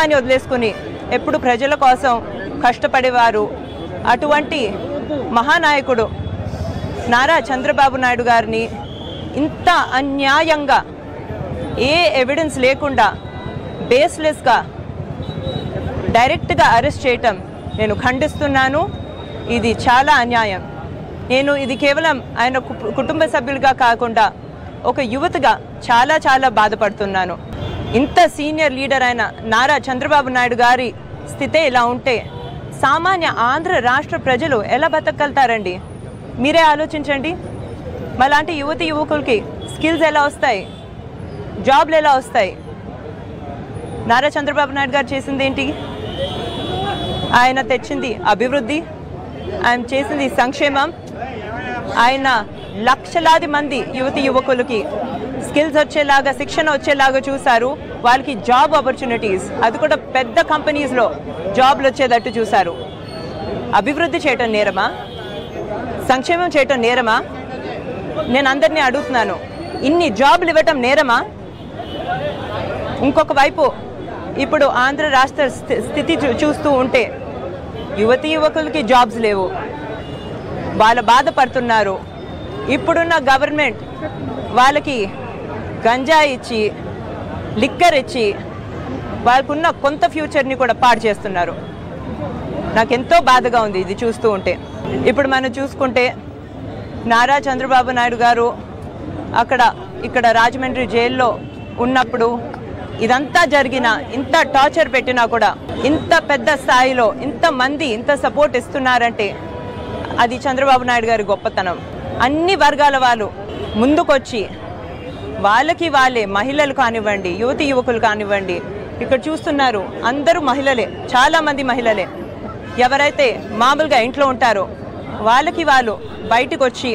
కుటుంబాన్ని వదిలేసుకుని ఎప్పుడు ప్రజల కోసం కష్టపడేవారు. అటువంటి మహానాయకుడు నారా చంద్రబాబు నాయుడు గారిని ఇంత అన్యాయంగా ఏ ఎవిడెన్స్ లేకుండా బేస్లెస్గా డైరెక్ట్గా అరెస్ట్ చేయటం నేను ఖండిస్తున్నాను. ఇది చాలా అన్యాయం. నేను ఇది కేవలం ఆయన కు- కుటుంబ సభ్యులుగా కాకుండా ఒక యువతగా చాలా చాలా బాధపడుతున్నాను. ఇంత సీనియర్ లీడర్ అయిన నారా చంద్రబాబు నాయుడు గారి స్థితే ఇలా ఉంటే సామాన్య ఆంధ్ర రాష్ట్ర ప్రజలు ఎలా బతకగలుగుతారండి? మీరే ఆలోచించండి. మలాంటి యువతి యువకులకి స్కిల్స్ ఎలా వస్తాయి? జాబ్లు ఎలా వస్తాయి? నారా చంద్రబాబు నాయుడు గారు చేసింది ఏంటి? ఆయన తెచ్చింది అభివృద్ధి ఆయన చేసింది సంక్షేమం. ఆయన లక్షలాది మంది యువతి యువకులకి స్కిల్స్ వచ్చేలాగా శిక్షణ వచ్చేలాగా చూశారు. వాళ్ళకి జాబ్ ఆపర్చునిటీస్ అది కూడా పెద్ద కంపెనీస్లో జాబ్లు వచ్చేటట్టు చూశారు. అభివృద్ధి చేయటం నేరమా? సంక్షేమం చేయటం నేరమా? నేను అందరినీ అడుగుతున్నాను. ఇన్ని జాబ్లు ఇవ్వటం నేరమా? ఇంకొక వైపు ఇప్పుడు ఆంధ్ర రాష్ట్ర స్థి- స్థితి చూ- చూస్తూ ఉంటే యువతి యువకులకి జాబ్స్ లేవు. వాళ్ళు బాధపడుతున్నారు. ఇప్పుడున్న గవర్నమెంట్ వాళ్ళకి గంజా ఇచ్చి లిక్కర్ ఇచ్చి వాళ్ళకున్న కొంత ఫ్యూచర్ని కూడా పాడు చేస్తున్నారు. నాకు ఎంతో బాధగా ఉంది ఇది చూస్తూ ఉంటే. ఇప్పుడు మనం చూసుకుంటే నారా చంద్రబాబు నాయుడు గారు అక్కడ ఇక్కడ రాజమండ్రి జైల్లో ఉన్నప్పుడు ఇదంతా జరిగిన ఇంత టార్చర్ పెట్టినా కూడా ఇంత పెద్ద స్థాయిలో ఇంత మంది ఇంత సపోర్ట్ ఇస్తున్నారంటే అది చంద్రబాబు నాయుడు గారి గొప్పతనం. అన్ని వర్గాల వాళ్ళు ముందుకొచ్చి వాళ్ళకి వాళ్ళే మహిళలు కానివ్వండి యువతి యువకులు కానివ్వండి. ఇక్కడ చూస్తున్నారు అందరూ మహిళలే చాలామంది మహిళలే. ఎవరైతే మామూలుగా ఇంట్లో ఉంటారో వాళ్ళకి వాళ్ళు బయటకు వచ్చి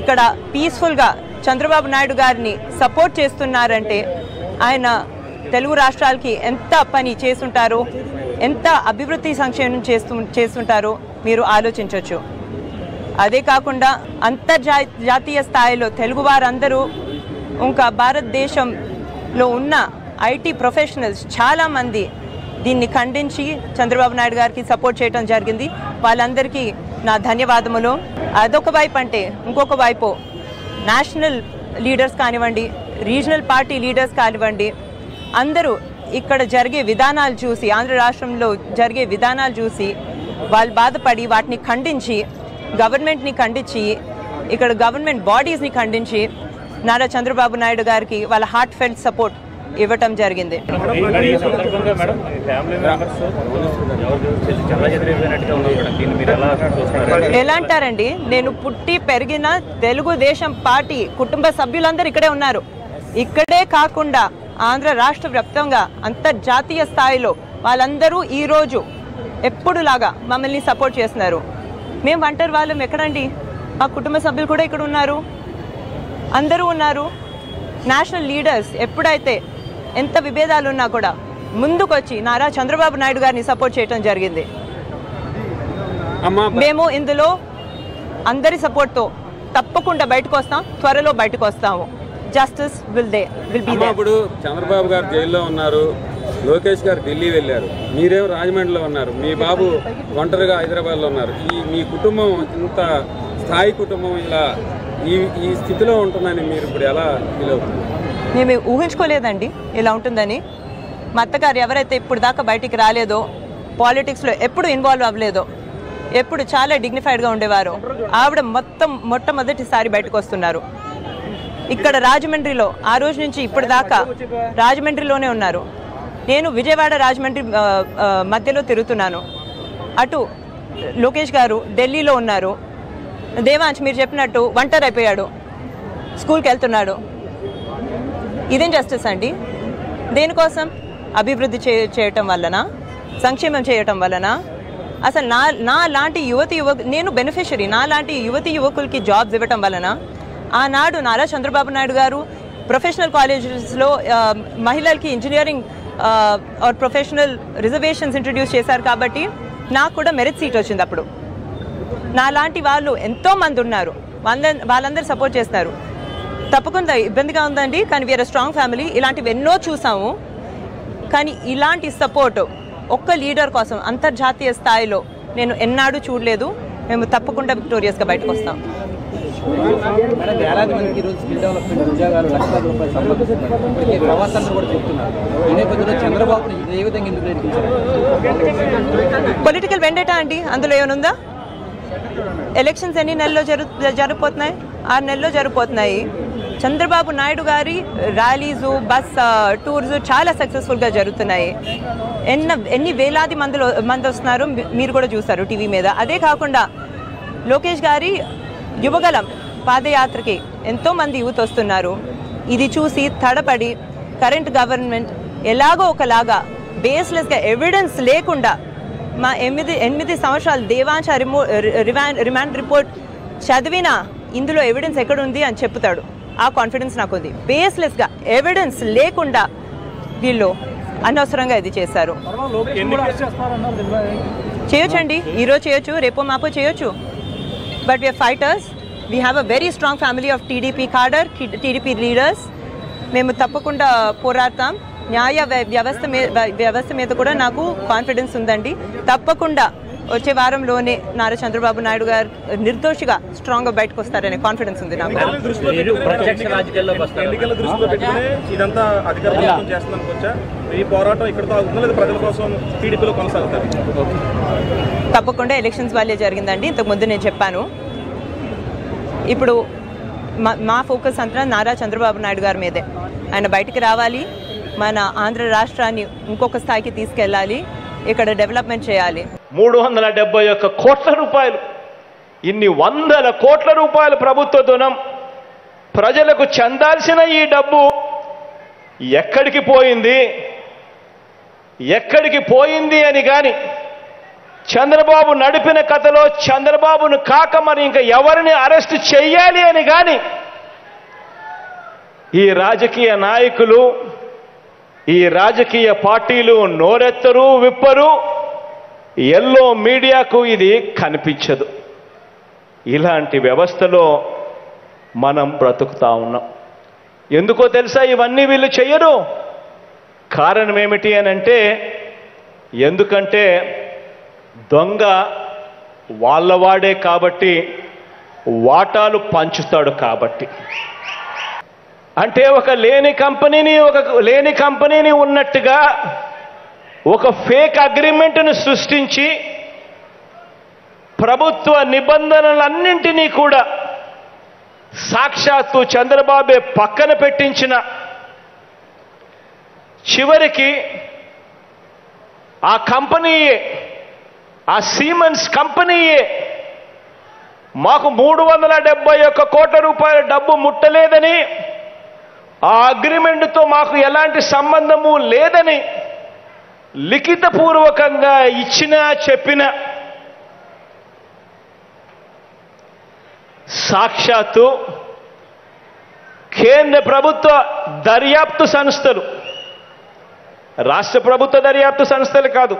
ఇక్కడ పీస్ఫుల్గా చంద్రబాబు నాయుడు గారిని సపోర్ట్ చేస్తున్నారంటే ఆయన తెలుగు రాష్ట్రాలకి ఎంత పని చేస్తుంటారో ఎంత అభివృద్ధి సంక్షేమం చేస్తు చేస్తుంటారో మీరు ఆలోచించవచ్చు అదే కాకుండా అంతర్జా జాతీయ స్థాయిలో తెలుగు వారందరూ ఇంకా భారతదేశంలో ఉన్న ఐటీ ప్రొఫెషనల్స్ చాలామంది దీన్ని ఖండించి చంద్రబాబు నాయుడు గారికి సపోర్ట్ చేయడం జరిగింది. వాళ్ళందరికీ నా ధన్యవాదములు. అదొక వైపు అంటే ఇంకొక వైపు నేషనల్ లీడర్స్ కానివ్వండి రీజనల్ పార్టీ లీడర్స్ కానివ్వండి అందరూ ఇక్కడ జరిగే విధానాలు చూసి ఆంధ్ర రాష్ట్రంలో జరిగే విధానాలు చూసి వాళ్ళు బాధపడి వాటిని ఖండించి గవర్నమెంట్ని ఖండించి ఇక్కడ గవర్నమెంట్ బాడీస్ని ఖండించి నారా చంద్రబాబు నాయుడు గారికి వాళ్ళ హార్ట్ ఫెల్ట్ సపోర్ట్ ఇవ్వటం జరిగింది. ఎలా అంటారండి నేను పుట్టి పెరిగిన తెలుగుదేశం పార్టీ కుటుంబ సభ్యులందరూ ఇక్కడే ఉన్నారు. ఇక్కడే కాకుండా ఆంధ్ర రాష్ట్ర వ్యాప్తంగా అంతర్జాతీయ స్థాయిలో వాళ్ళందరూ ఈ రోజు ఎప్పుడులాగా మమ్మల్ని సపోర్ట్ చేస్తున్నారు. మేము అంటారు వాళ్ళం ఎక్కడండి? మా కుటుంబ సభ్యులు కూడా ఇక్కడ ఉన్నారు. అందరూ ఉన్నారు. నేషనల్ లీడర్స్ ఎప్పుడైతే ఎంత విభేదాలు ఉన్నా కూడా ముందుకొచ్చి నారా చంద్రబాబు నాయుడు గారిని సపోర్ట్ చేయడం జరిగింది. మేము ఇందులో అందరి సపోర్ట్తో తప్పకుండా బయటకు వస్తాం త్వరలో బయటకు వస్తాము. Justice will they will be ఇప్పుడు చంద్రబాబు గారు జైల్లో ఉన్నారు లోకేష్ గారు ఢిల్లీ వెళ్ళారు మీరేమో రాజమండ్రిలో ఉన్నారు మీ బాబు ఒంటరిగా హైదరాబాద్లో ఉన్నారు. ఈ మీ కుటుంబం ఇంత స్థాయి కుటుంబం ఇలా ఈ ఈ స్థితిలో ఉంటుందని మీరు ఇప్పుడు ఎలా ఫీల్ అవుతుంది? మేము ఊహించుకోలేదండి. ఇలా ఉంటుందని. మా అత్తగారు ఎవరైతే ఇప్పుడు దాకా బయటికి రాలేదో పాలిటిక్స్లో ఎప్పుడు ఇన్వాల్వ్ అవ్వలేదో ఎప్పుడు చాలా డిగ్నిఫైడ్గా ఉండేవారు ఆవిడ మొత్తం మొట్టమొదటిసారి బయటకు వస్తున్నారు. ఇక్కడ రాజమండ్రిలో ఆ రోజు నుంచి ఇప్పుడు దాకా రాజమండ్రిలోనే ఉన్నారు. నేను విజయవాడ రాజమండ్రి మధ్యలో తిరుగుతున్నాను. అటు లోకేష్ గారు ఢిల్లీలో ఉన్నారు. దేవాంశ్ మీరు చెప్పినట్టు ఒంటరి అయిపోయాడు. స్కూల్కి వెళ్తున్నాడు. ఇదేం జస్టిస్ అండి? దేనికోసం? అభివృద్ధి చే చేయటం వలన సంక్షేమం చేయటం వలన అసలు నా నా లాంటి యువతి యువ నేను బెనిఫిషరీ నా లాంటి యువతి యువకులకి జాబ్స్ ఇవ్వటం వలన ఆనాడు నారా చంద్రబాబు నాయుడు గారు ప్రొఫెషనల్ కాలేజెస్లో మహిళలకి engineering or professional reservations introduce చేశారు కాబట్టి నాకు కూడా మెరిట్ సీట్ వచ్చింది అప్పుడు. నా లాంటి వాళ్ళు ఎంతో మంది ఉన్నారు. వాళ్ళ వాళ్ళందరూ సపోర్ట్ చేస్తారు. తప్పకుండా ఇబ్బందిగా ఉందండి. కానీ వీఆర్ స్ట్రాంగ్ ఫ్యామిలీ ఇలాంటివి ఎన్నో చూసాము. కానీ ఇలాంటి సపోర్ట్ ఒక్క లీడర్ కోసం అంతర్జాతీయ స్థాయిలో నేను ఎన్నాడు చూడలేదు. మేము తప్పకుండా విక్టోరియస్గా బయటకు వస్తాం. మేడం వేలాది మందికి ఈరోజు స్కిల్ డెవలప్మెంట్ ఉద్యోగాలు లక్షలాది రూపాయలు సంపాదిస్తున్నారు. ఇప్పటికే ప్రవాసాలను కూడా చెప్తున్నారు. ఈ నేపథ్యంలో చంద్రబాబుని ఇది ఏ విధంగా ఎందుకు ప్రేరేపించారు పొలిటికల్ వెండేటా అండి. అందులో ఏమనుందా ఎలక్షన్స్ ఎన్ని నెలల్లో జరు జరిగిపోతున్నాయి ఆరు నెలలో జరిగిపోతున్నాయి చంద్రబాబు నాయుడు గారి ర్యాలీస్ బస్ టూర్స్ చాలా సక్సెస్ఫుల్గా జరుగుతున్నాయి. ఎన్న ఎన్ని వేలాది మందులు మంది వస్తున్నారు మీరు కూడా చూస్తారు టీవీ మీద. అదే కాకుండా లోకేష్ గారి యువగలం పాదయాత్రకి ఎంతోమంది యూత్ వస్తున్నారు. ఇది చూసి తడపడి కరెంట్ గవర్నమెంట్ ఎలాగో ఒకలాగా బేస్లెస్గా ఎవిడెన్స్ లేకుండా మా ఎనిమిది ఎనిమిది సంవత్సరాలు దేవాంశ రిమో రిమాండ్ రిమాండ్ రిపోర్ట్ చదివినా ఇందులో ఎవిడెన్స్ ఎక్కడుంది అని చెప్తాడు. ఆ కాన్ఫిడెన్స్ నాకు ఉంది బేస్లెస్గా ఎవిడెన్స్ లేకుండా వీళ్ళు అనవసరంగా ఇది చేశారు. చేయొచ్చండి. ఈరోజు చేయొచ్చు రేపో మాపో చేయొచ్చు. But we are fighters we have a very strong family of TDP cadre TDP leaders మేము తప్పకుండా పోరాడతాం. న్యాయ వ్య- వ్యవస్థ మీద వ్యవస్థ మీద కూడా నాకు కాన్ఫిడెన్స్ ఉందండి. తప్పకుండా వచ్చే వారంలోనే నారా చంద్రబాబు నాయుడు గారు నిర్దోషిగా స్ట్రాంగ్గా బయటకు వస్తారనే కాన్ఫిడెన్స్ ఉంది నాకు. తప్పకుండా ఎలక్షన్స్ వాళ్ళే జరిగిందండి. ఇంతకుముందు నేను చెప్పాను. ఇప్పుడు మా మా ఫోకస్ అంతా నారా చంద్రబాబు నాయుడు గారి మీదే. ఆయన బయటికి రావాలి. మన ఆంధ్ర రాష్ట్రాన్ని ఇంకొక స్థాయికి తీసుకెళ్ళాలి. ఇక్కడ డెవలప్మెంట్ చేయాలి. మూడు వందల డెబ్బై ఒక్క కోట్ల రూపాయలు. ఇన్ని వందల కోట్ల రూపాయలు ప్రభుత్వ ధనం. ప్రజలకు చెందాల్సిన ఈ డబ్బు ఎక్కడికి పోయింది? ఎక్కడికి పోయింది అని కానీ చంద్రబాబు నడిపిన కథలో చంద్రబాబును కాక మరి ఇంకా ఎవరిని అరెస్ట్ చెయ్యాలి అని కానీ ఈ రాజకీయ నాయకులు ఈ రాజకీయ పార్టీలు నోరెత్తరు విప్పరు. ఎల్లో మీడియాకు ఇది కనిపించదు. ఇలాంటి వ్యవస్థలో మనం బ్రతుకుతా ఉన్నాం. ఎందుకో తెలుసా? ఇవన్నీ వీళ్ళు చెయ్యరు. కారణం ఏమిటి అని అంటే ఎందుకంటే దొంగ వాళ్ళవాడే కాబట్టి వాటాలు పంచుతాడు కాబట్టి. అంటే ఒక లేని కంపెనీని ఒక లేని కంపెనీని ఉన్నట్టుగా ఒక ఫేక్ అగ్రిమెంట్ను సృష్టించి ప్రభుత్వ నిబంధనలన్నింటినీ కూడా సాక్షాత్తు చంద్రబాబే పక్కన పెట్టించిన చివరికి ఆ కంపెనీయే ఆ సీమెన్స్ కంపెనీయే మాకు మూడు వందల డెబ్బై ఒక్క కోట్ల రూపాయల డబ్బు ముట్టలేదని ఆ అగ్రిమెంట్తో మాకు ఎలాంటి సంబంధము లేదని లిఖితపూర్వకంగా ఇచ్చిన చెప్పిన సాక్షాత్తు కేంద్ర ప్రభుత్వ దర్యాప్తు సంస్థలు రాష్ట్ర ప్రభుత్వ దర్యాప్తు సంస్థలు కాదు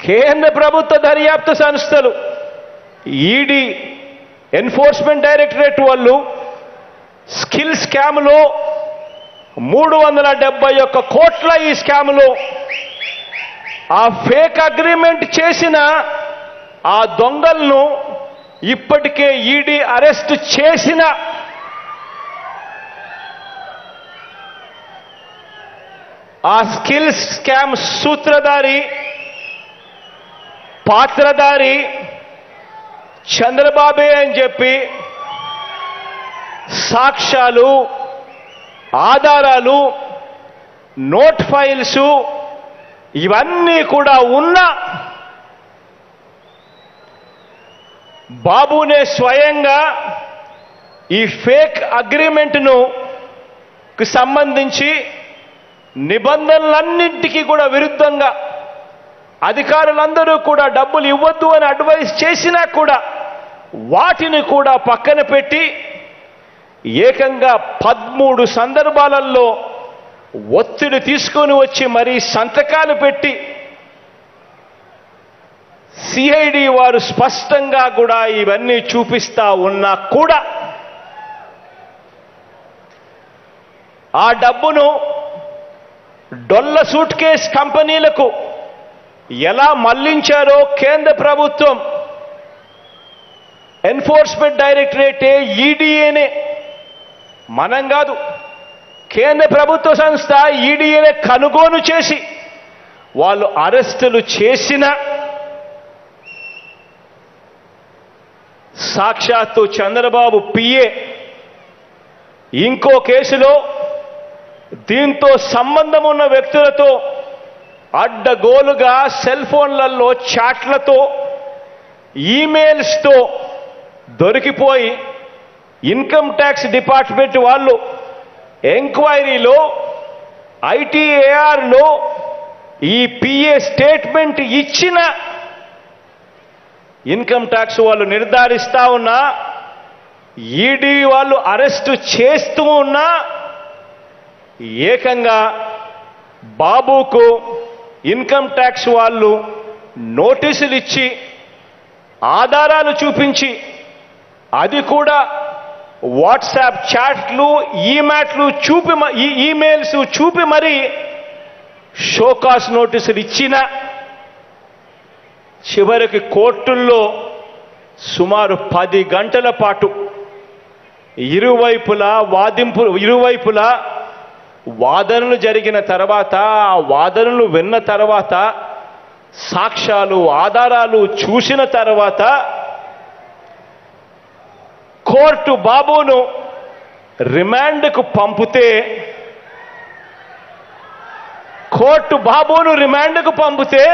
కేంద్ర ప్రభుత్వ దర్యాప్తు సంస్థలు ఈడీ ఎన్ఫోర్స్మెంట్ డైరెక్టరేట్ వాళ్ళు స్కిల్ స్కామ్లో మూడు వందల డెబ్బై ఒక్క కోట్ల ఈ స్కామ్లో ఆ ఫేక్ అగ్రిమెంట్ చేసిన ఆ దొంగలను ఇప్పటికే ఈడీ అరెస్ట్ చేసిన ఆ స్కిల్ స్కామ్ సూత్రధారి పాత్రధారి చంద్రబాబే అని చెప్పి సాక్ష్యాలు ఆధారాలు నోట్ ఫైల్స్ ఇవన్నీ కూడా ఉన్న బాబునే స్వయంగా ఈ ఫేక్ అగ్రిమెంట్ను సంబంధించి నిబంధనలన్నింటికీ కూడా విరుద్ధంగా అధికారులందరూ కూడా డబ్బులు ఇవ్వద్దు అని అడ్వైస్ చేసినా కూడా వాటిని కూడా పక్కన పెట్టి ఏకంగా పదమూడు సందర్భాలలో ఒత్తిడి తీసుకొని వచ్చి మరీ సంతకాలు పెట్టి సిఐడి వారు స్పష్టంగా కూడా ఇవన్నీ చూపిస్తా ఉన్నా కూడా ఆ డబ్బును డొల్ల సూట్ కేస్ కంపెనీలకు ఎలా మళ్ళించారో కేంద్ర ప్రభుత్వం ఎన్ఫోర్స్మెంట్ డైరెక్టరేటే ఈడీఏనే మనం కాదు. కేంద్ర ప్రభుత్వ సంస్థ ఈడీఏనే కనుగోలు చేసి వాళ్ళు అరెస్టులు చేసిన సాక్షాత్తు చంద్రబాబు పిఏ ఇంకో కేసులో దీంతో సంబంధం ఉన్న వ్యక్తులతో అడ్డగోలుగా సెల్ ఫోన్లలో చాట్లతో ఈమెయిల్స్తో దొరికిపోయి ఇన్కమ్ ట్యాక్స్ డిపార్ట్మెంట్ వాళ్ళు ఎంక్వైరీలో ఐటీఏఆర్లో ఈ పిఏ స్టేట్మెంట్ ఇచ్చిన ఇన్కమ్ ట్యాక్స్ వాళ్ళు నిర్ధారిస్తా ఉన్నా ఈడీ వాళ్ళు అరెస్టు చేస్తూ ఉన్నా ఏకంగా బాబుకు ఇన్కమ్ ట్యాక్స్ వాళ్ళు నోటీసులు ఇచ్చి ఆధారాలు చూపించి అది కూడా వాట్సాప్ చాట్లు ఈమాట్లు చూపి ఈ ఈమెయిల్స్ చూపి మరి షోకాస్ నోటీసులు ఇచ్చిన చివరికి కోర్టుల్లో సుమారు పది గంటల పాటు ఇరువైపులా వాదింపు ఇరువైపులా వాదనలు జరిగిన తర్వాత ఆ వాదనలు విన్న తర్వాత సాక్ష్యాలు ఆధారాలు చూసిన తర్వాత కోర్టు బాబును రిమాండ్కు పంపితే కోర్టు బాబును రిమాండ్కు పంపితే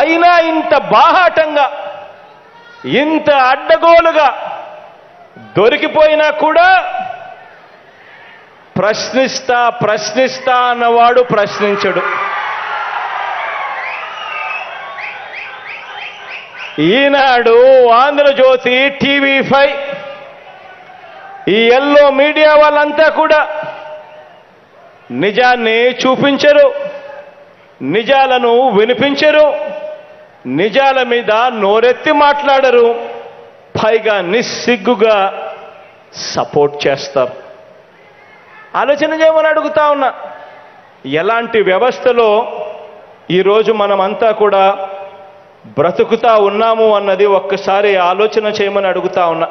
అయినా ఇంత బాహాటంగా ఇంత అడ్డగోలుగా దొరికిపోయినా కూడా ప్రశ్నిస్తా ప్రశ్నిస్తా అన్నవాడు ప్రశ్నించడు. ఈనాడు ఆంధ్రజ్యోతి టీవీ ఫైవ్ ఈ ఎల్లో మీడియా వాళ్ళంతా కూడా నిజాన్ని చూపించరు నిజాలను వినిపించరు నిజాల మీద నోరెత్తి మాట్లాడరు పైగా నిస్సిగ్గుగా సపోర్ట్ చేస్తారు. ఆలోచన చేయమని అడుగుతా ఉన్నా ఎలాంటి వ్యవస్థలో ఈరోజు మనమంతా కూడా బ్రతుకుతా ఉన్నాము అన్నది ఒక్కసారి ఆలోచన చేయమని అడుగుతా ఉన్నా.